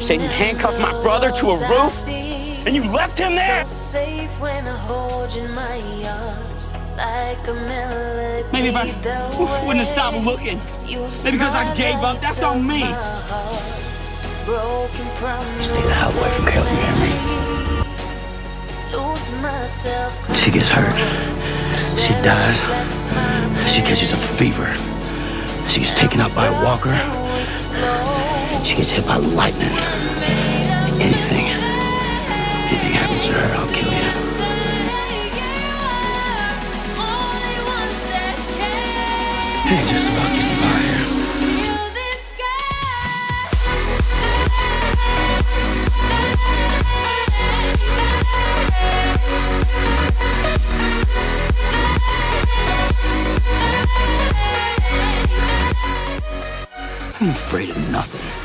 Saying you handcuffed my brother to a roof and you left him there? Maybe if I wouldn't have stopped looking. Maybe because I gave up. That's on me. Stay the hell away from Kelly, you hear me? She gets hurt. She dies. She catches a fever. She's taken out by a walker. She gets hit by lightning. Anything. Anything happens to her, I'll kill you. Hey, just about getting by here. I'm afraid of nothing.